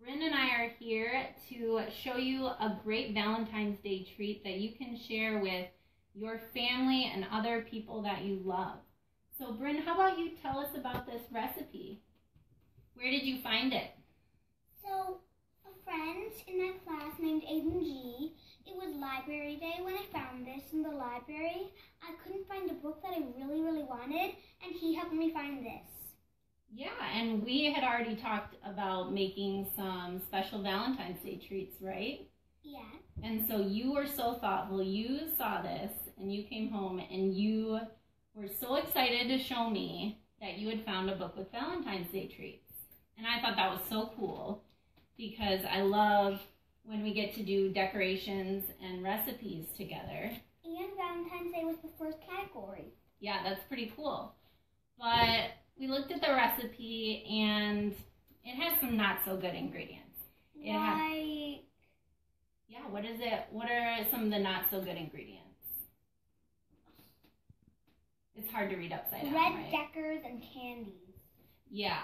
Bryn and I are here to show you a great Valentine's Day treat that you can share with your family and other people that you love. So Bryn, how about you tell us about this recipe? Where did you find it? So, a friend in my class named Aiden G, it was library day when I found this in the library. I couldn't find a book that I really, really wanted, and he helped me find this. Yeah, and we had already talked about making some special Valentine's Day treats, right? Yeah. And so you were so thoughtful. You saw this and you came home and you were so excited to show me that you had found a book with Valentine's Day treats. And I thought that was so cool because I love when we get to do decorations and recipes together. And Valentine's Day was the first category. Yeah, that's pretty cool. But we looked at the recipe and it has some not so good ingredients. It like, yeah, what is it? What are some of the not so good ingredients? It's hard to read upside down, red right? deckers and candies. Yeah.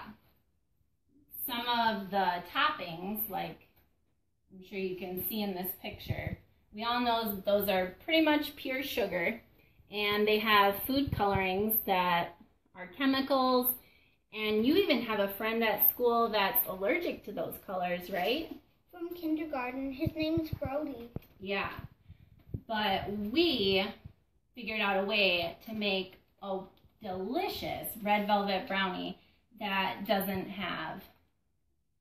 Some of the toppings, like I'm sure you can see in this picture, we all know those are pretty much pure sugar. And they have food colorings that are chemicals. And you even have a friend at school that's allergic to those colors, right? From kindergarten. His name is Brody. Yeah. But we figured out a way to make a delicious red velvet brownie that doesn't have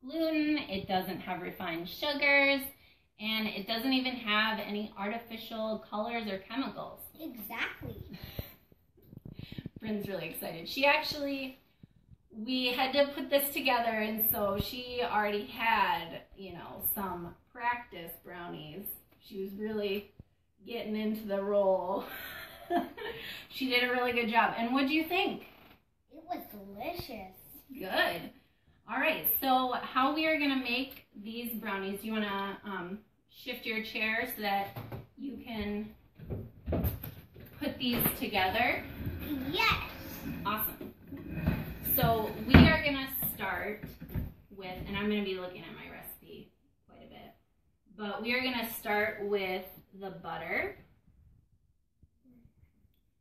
gluten, it doesn't have refined sugars, and it doesn't even have any artificial colors or chemicals. Exactly. Bryn's really excited. She actually, we had to put this together, and so she already had, you know, some practice brownies. She was really getting into the role. she did a really good job. And what do you think? It was delicious. Good. All right, so how we are gonna make these brownies, you wanna um, shift your chair so that you can put these together. Yes. Awesome. So we are gonna start with, and I'm gonna be looking at my recipe quite a bit, but we are gonna start with the butter.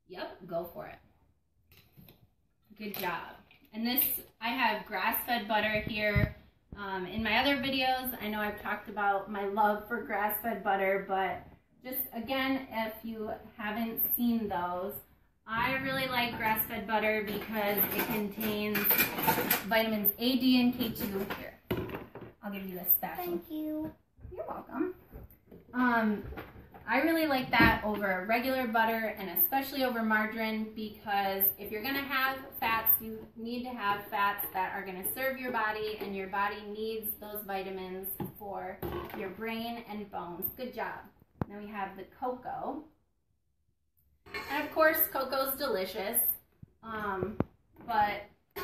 Yep, go for it. Good job. And this, I have grass-fed butter here. Um, in my other videos, I know I've talked about my love for grass-fed butter, but just again, if you haven't seen those, I really like grass-fed butter because it contains vitamins A, D, and K2. Here, I'll give you this spatula. Thank you. You're welcome. Um, I really like that over regular butter and especially over margarine because if you're going to have fats, you need to have fats that are going to serve your body and your body needs those vitamins for your brain and bones. Good job. Then we have the cocoa. And of course, cocoa's delicious. Um, but if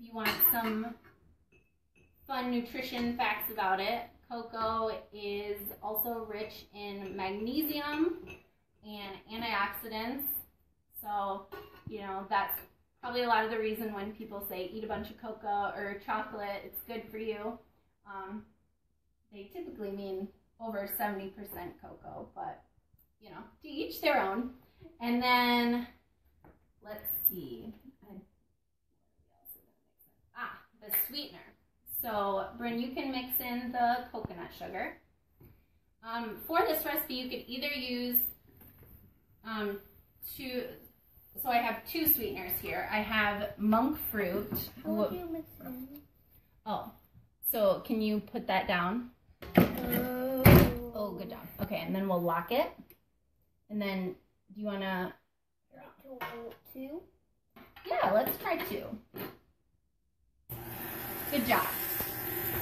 you want some fun nutrition facts about it, cocoa is also rich in magnesium and antioxidants. So, you know, that's probably a lot of the reason when people say eat a bunch of cocoa or chocolate, it's good for you. Um, they typically mean over 70% cocoa, but you know, to each their own. And then let's see. Ah, the sweetener. So, Bryn, you can mix in the coconut sugar. Um, for this recipe, you could either use um, two. So I have two sweeteners here. I have monk fruit. How would you mix them? Oh, so can you put that down? Oh. Oh, good job. Okay, and then we'll lock it. And then, do you want to? Two. Yeah, let's try two. Good job.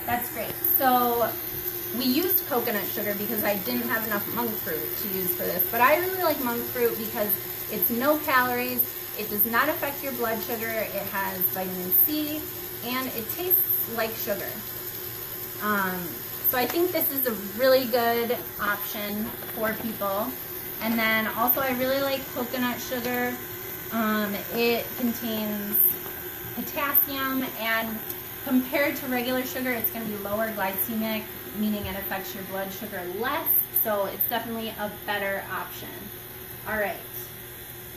That's great. So we used coconut sugar because I didn't have enough monk fruit to use for this, but I really like monk fruit because it's no calories, it does not affect your blood sugar, it has vitamin C, and it tastes like sugar. Um, so I think this is a really good option for people. And then also I really like coconut sugar. Um, it contains potassium and compared to regular sugar, it's going to be lower glycemic, meaning it affects your blood sugar less. So it's definitely a better option. All right.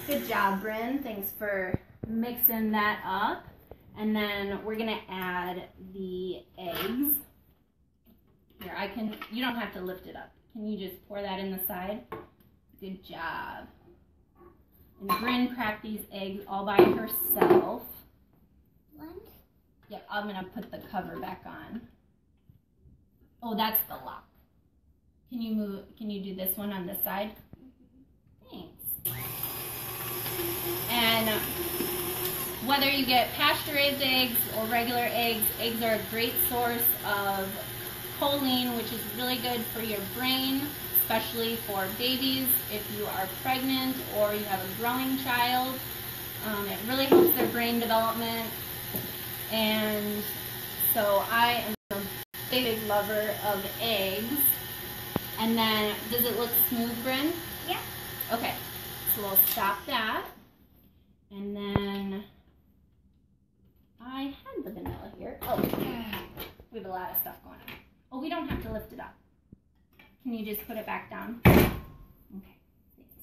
Good job, Bryn. Thanks for mixing that up. And then we're going to add the eggs. Here, I can, you don't have to lift it up. Can you just pour that in the side? Good job. And Bryn cracked these eggs all by herself. One. Yep, I'm gonna put the cover back on. Oh, that's the lock. Can you move, can you do this one on this side? Thanks. And uh, whether you get pasture raised eggs or regular eggs, eggs are a great source of choline, which is really good for your brain, especially for babies if you are pregnant or you have a growing child. Um, it really helps their brain development. And so I am a big, big lover of eggs. And then, does it look smooth, Bryn? Yeah. Okay, so we'll stop that. And then, I had the vanilla here. Oh, we have a lot of stuff going on. Oh, we don't have to lift it up. Can you just put it back down? Okay, thanks.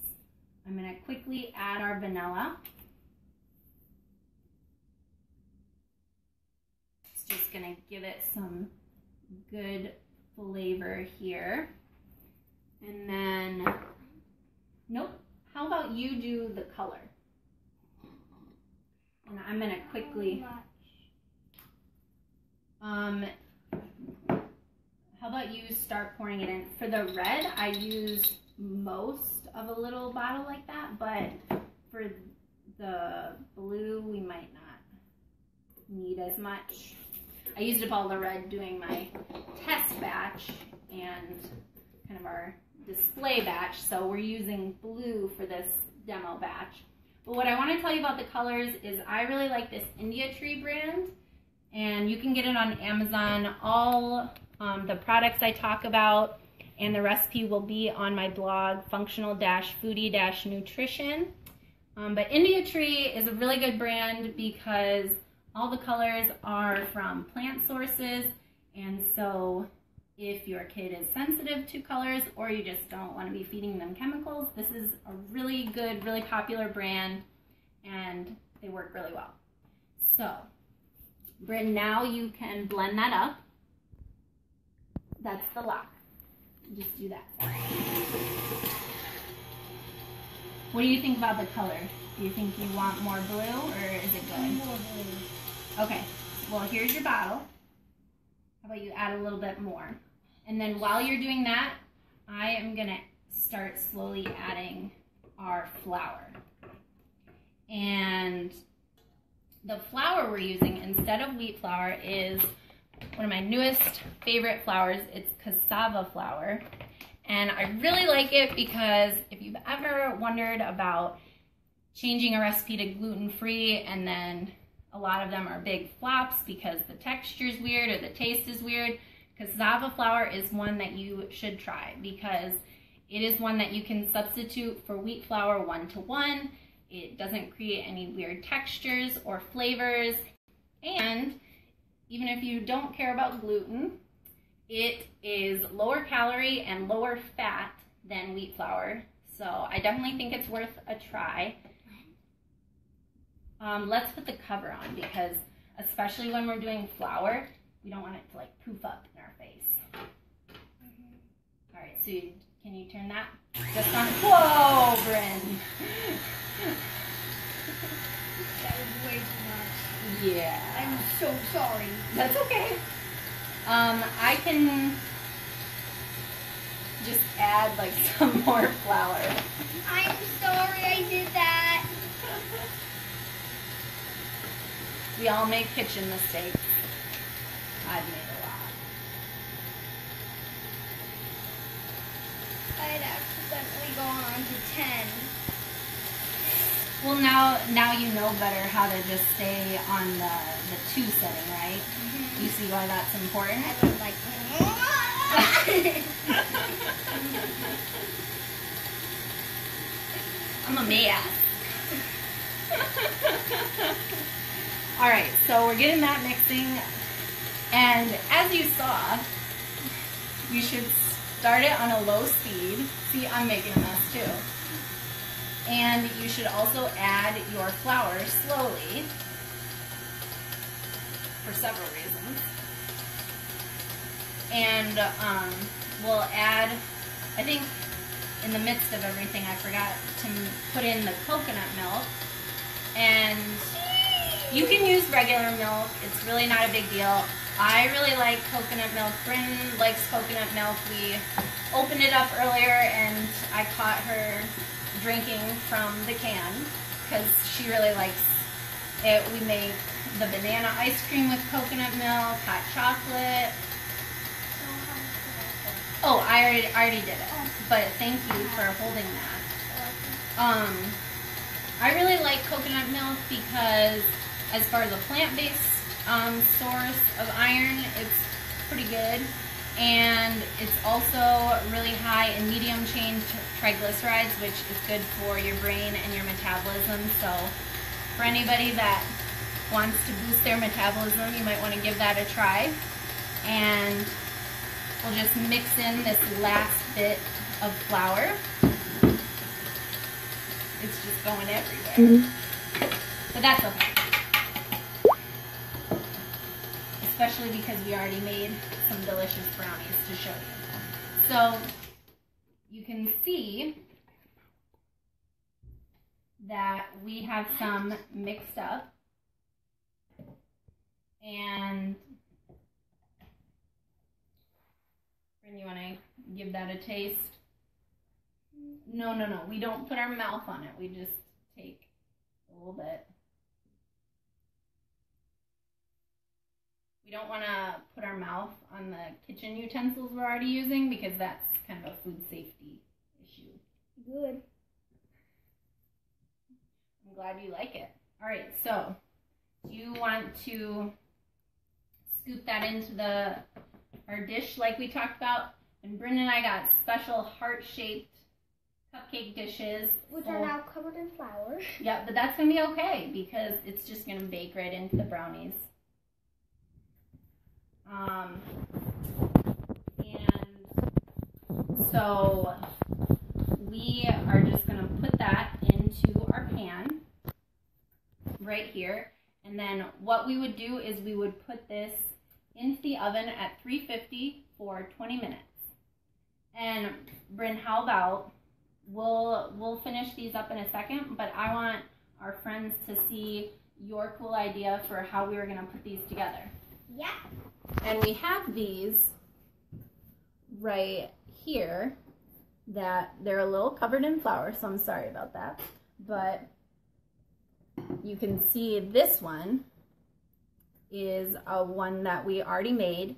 I'm gonna quickly add our vanilla. It's just gonna give it some good flavor here. And then, nope, how about you do the color? And I'm gonna quickly, um, how about you start pouring it in? For the red, I use most of a little bottle like that, but for the blue, we might not need as much. I used up all the red doing my test batch and kind of our display batch, so we're using blue for this demo batch. But what I want to tell you about the colors is I really like this India Tree brand, and you can get it on Amazon. All um, the products I talk about and the recipe will be on my blog, functional-foodie-nutrition. Um, but India Tree is a really good brand because all the colors are from plant sources, and so if your kid is sensitive to colors or you just don't want to be feeding them chemicals, this is a really good, really popular brand, and they work really well. So, now you can blend that up. That's the lock. Just do that. What do you think about the color? Do you think you want more blue or is it good? More blue. Okay, well here's your bottle. How about you add a little bit more? And then while you're doing that, I am gonna start slowly adding our flour. And the flour we're using instead of wheat flour is one of my newest favorite flours. It's cassava flour. And I really like it because if you've ever wondered about changing a recipe to gluten-free and then a lot of them are big flops because the texture is weird or the taste is weird, cassava flour is one that you should try because it is one that you can substitute for wheat flour one-to-one. It doesn't create any weird textures or flavors. And even if you don't care about gluten, it is lower calorie and lower fat than wheat flour. So I definitely think it's worth a try. Um, let's put the cover on because especially when we're doing flour, we don't want it to like poof up in our face. All right, so you, can you turn that just on? Whoa, Bryn. That was way too much. Yeah. I'm so sorry. That's okay. Um, I can just add like some more flour. I'm sorry I did that. We all make kitchen mistakes. I've made a lot. I had accidentally gone on to 10. Well, now now you know better how to just stay on the the two setting, right? Mm-hmm. You see why that's important? I was like, I'm a mess. All right, so we're getting that mixing. And as you saw, you should start it on a low speed. See, I'm making a mess too. And you should also add your flour slowly for several reasons. And um, we'll add, I think in the midst of everything, I forgot to put in the coconut milk. And you can use regular milk. It's really not a big deal. I really like coconut milk. Bryn likes coconut milk. We opened it up earlier and I caught her drinking from the can because she really likes it. We make the banana ice cream with coconut milk, hot chocolate. Oh, I already, I already did it. But thank you for holding that. Um, I really like coconut milk because as far as a plant-based um, source of iron, it's pretty good. And it's also really high in medium chain triglycerides, which is good for your brain and your metabolism. So for anybody that wants to boost their metabolism, you might want to give that a try. And we'll just mix in this last bit of flour. It's just going everywhere. Mm -hmm. But that's okay. Especially because we already made some delicious brownies to show you. So you can see that we have some mixed up and and you want to give that a taste no, no, no. We don't put our mouth on it. We just take a little bit. We don't want to put our mouth on the kitchen utensils we're already using because that's kind of a food safety issue. Good. I'm glad you like it. All right, so do you want to scoop that into the our dish like we talked about. And Bryn and I got special heart-shaped cupcake dishes. Which full. are now covered in flour. Yeah, but that's going to be okay because it's just going to bake right into the brownies. Um, and so we are just going to put that into our pan right here. And then what we would do is we would put this into the oven at 350 for 20 minutes. And Bryn, how about we'll we'll finish these up in a second, but I want our friends to see your cool idea for how we were going to put these together. Yeah. And we have these right here that they're a little covered in flour, so I'm sorry about that. But you can see this one is a one that we already made.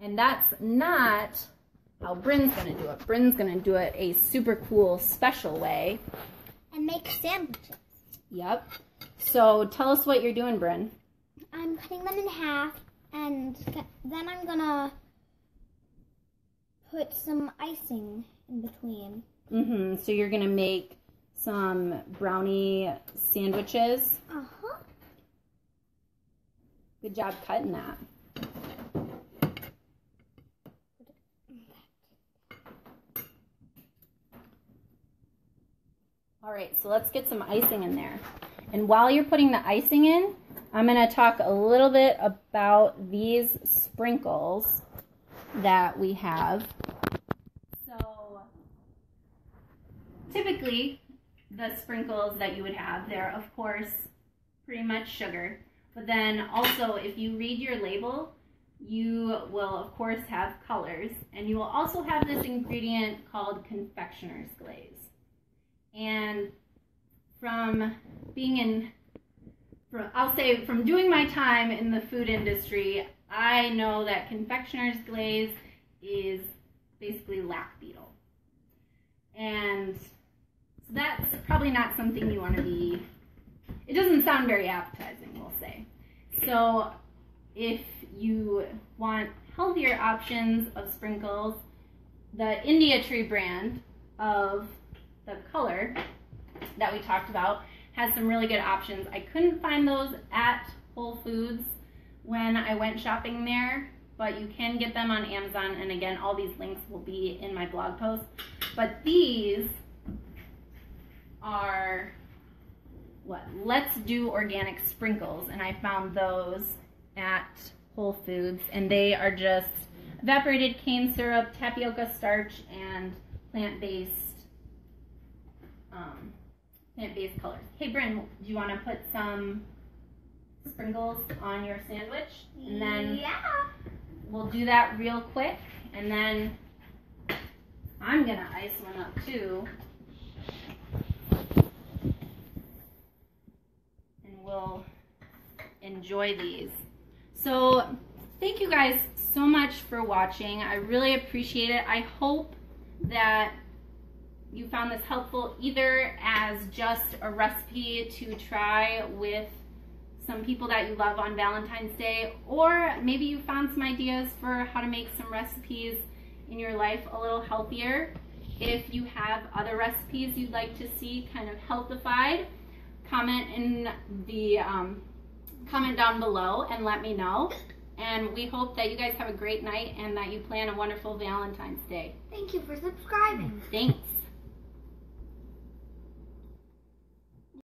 And that's not how Bryn's gonna do it. Bryn's gonna do it a super cool, special way. And make sandwiches. Yep. So tell us what you're doing, Bryn. I'm cutting them in half, and then I'm gonna put some icing in between. Mm-hmm. So you're gonna make some brownie sandwiches. Uh-huh. Good job cutting that. All right, so let's get some icing in there. And while you're putting the icing in, I'm going to talk a little bit about these sprinkles that we have. So typically the sprinkles that you would have, they're of course pretty much sugar. But then also if you read your label, you will of course have colors and you will also have this ingredient called confectioner's glaze. And from being in, I'll say from doing my time in the food industry, I know that confectioner's glaze is basically lac beetle. And so that's probably not something you want to be, it doesn't sound very appetizing, we'll say. So if you want healthier options of sprinkles, the India Tree brand of the color that we talked about has some really good options. I couldn't find those at Whole Foods when I went shopping there, but you can get them on Amazon. And again, all these links will be in my blog post. But these are what? Let's Do Organic Sprinkles. And I found those at Whole Foods. And they are just evaporated cane syrup, tapioca starch, and plant-based um, plant-based colors. Hey, Bryn, do you want to put some sprinkles on your sandwich? And then yeah. we'll do that real quick. And then I'm going to ice one up too. And we'll enjoy these. So thank you guys so much for watching. I really appreciate it. I hope that you found this helpful either as just a recipe to try with some people that you love on Valentine's Day, or maybe you found some ideas for how to make some recipes in your life a little healthier. If you have other recipes you'd like to see kind of healthified, comment in the um, comment down below and let me know. And we hope that you guys have a great night and that you plan a wonderful Valentine's Day. Thank you for subscribing. Thanks.